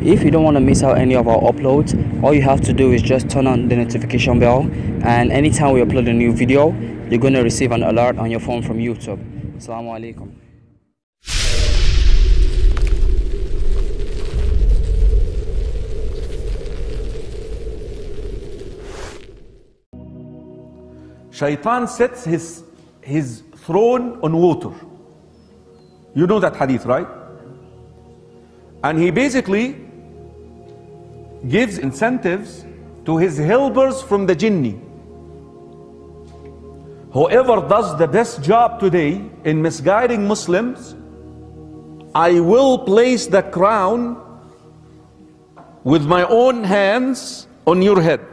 If you don't want to miss out any of our uploads, all you have to do is just turn on the notification bell and anytime we upload a new video, you're going to receive an alert on your phone from YouTube. Assalamu alaikum. Shaitan sets his, his throne on water. You know that hadith, right? And he basically gives incentives to his helpers from the jinni. Whoever does the best job today in misguiding Muslims, I will place the crown with my own hands on your head.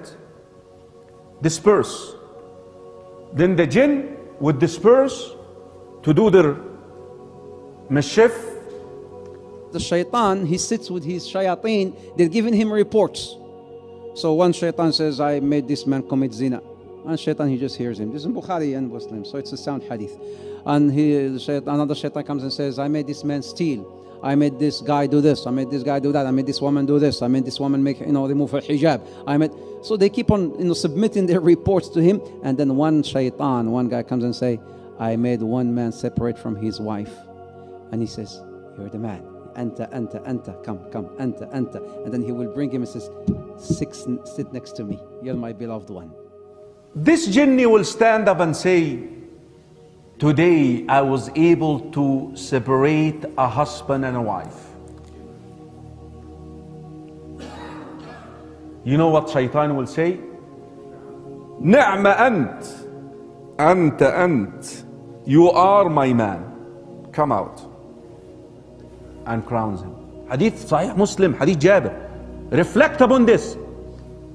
Disperse. Then the jinn would disperse to do their mischief. The shaitan, he sits with his shayateen, they're giving him reports. So one shaitan says, I made this man commit zina. And shaitan, he just hears him. This is Bukhari and Muslim, so it's a sound hadith. And he, shaitan, another shaitan comes and says, I made this man steal. I made this guy do this. I made this guy do that. I made this woman do this. I made this woman make, you know, remove her hijab. I made, so they keep on, you know, submitting their reports to him. And then one shaitan, one guy comes and say, I made one man separate from his wife. And he says, you're the man Anta, anta, anta, come, come, anta, anta. And then he will bring him and says, Six, sit next to me. You're my beloved one. This jinni will stand up and say, Today I was able to separate a husband and a wife. You know what shaitan will say? نعم أنت أنت أنت You are my man. Come out. And crowns him. Hadith Sahih Muslim, Hadith Jabir. Reflect upon this.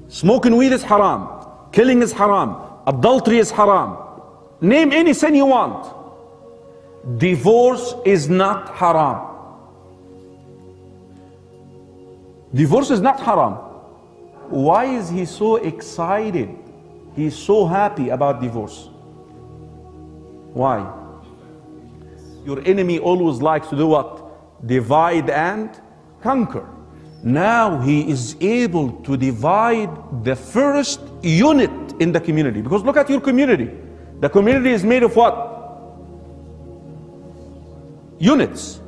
Smoking weed is haram. Killing is haram. Adultery is haram. Name any sin you want. Divorce is not haram. Divorce is not haram. Why is he so excited? He's so happy about divorce. Why? Your enemy always likes to do what? Divide and conquer. Now he is able to divide the first unit in the community. Because look at your community. The community is made of what? Units.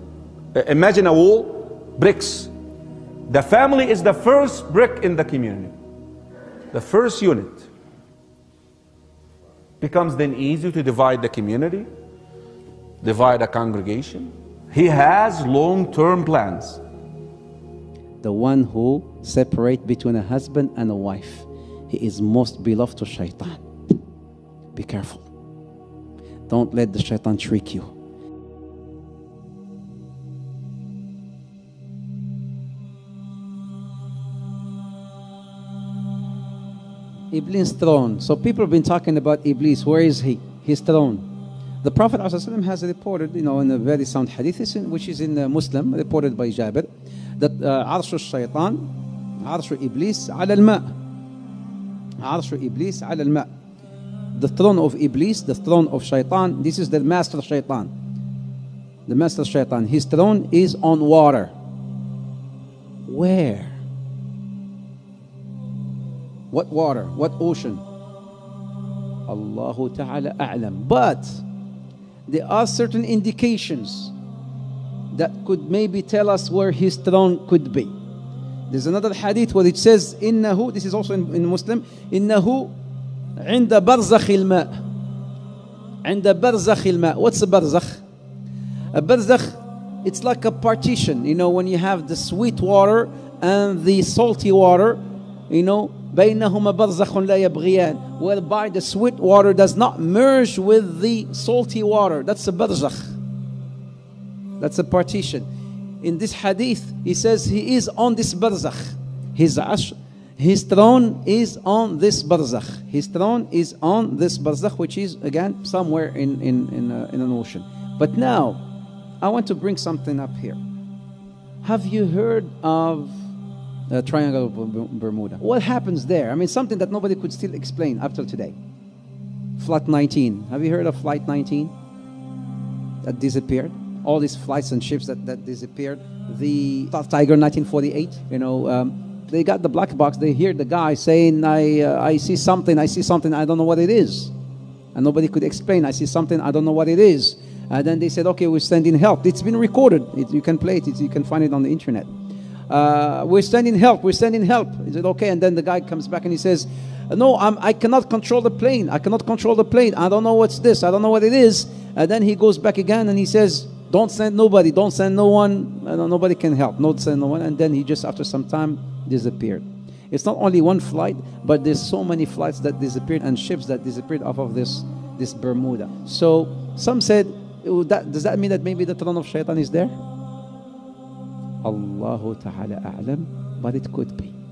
Uh, Imagine a wall, bricks. The family is the first brick in the community. The first unit. Becomes then easy to divide the community, divide a congregation. He has long term plans. The one who separates between a husband and a wife. He is most beloved to shaitan. Be careful. Don't let the shaitan trick you. Iblis throne. So people have been talking about Iblis. Where is he? His throne. The Prophet ﷺ has reported, you know, in a very sound hadith, which is in the Muslim, reported by Jabir, that uh, Arshu shaitan, Arshu Iblis, al-ma. Arshu Iblis, al-ma. The throne of Iblis, the throne of shaitan, this is the master shaitan. The master shaitan, his throne is on water. Where? What water? What ocean? Allahu Ta'ala A'lam. But there are certain indications that could maybe tell us where his throne could be. There's another hadith where it says, إنه, this is also in, in Muslim, إنه عند برزخ الماء عند برزخ الماء what's a barzakh a barzakh it's like a partition you know when you have the sweet water and the salty water you know بينهما برزخ لا يبغيان whereby the sweet water does not merge with the salty water that's a barzakh that's a partition in this hadith he says he is on this barzakh his ash his throne is on this barzakh. His throne is on this barzakh, which is again somewhere in in in, uh, in an ocean. But now, I want to bring something up here. Have you heard of the Triangle of Bermuda? What happens there? I mean, something that nobody could still explain up till today. Flight 19. Have you heard of Flight 19? That disappeared. all these flights and ships that, that disappeared. The Star Tiger 1948, you know, um, they got the black box. They hear the guy saying, I, uh, I see something, I see something, I don't know what it is. And nobody could explain. I see something, I don't know what it is. And then they said, okay, we're sending help. It's been recorded. It, you can play it. It's, you can find it on the internet. Uh, we're sending help. We're sending help. Is it okay? And then the guy comes back and he says, no, I'm, I cannot control the plane. I cannot control the plane. I don't know what's this. I don't know what it is. And then he goes back again and he says, don't send nobody. Don't send no one. Uh, nobody can help. Don't send no one. And then he just, after some time, disappeared. It's not only one flight, but there's so many flights that disappeared and ships that disappeared off of this, this Bermuda. So some said, "Oh, that, does that mean that maybe the throne of shaitan is there? Allahu Ta'ala A'lam, but it could be.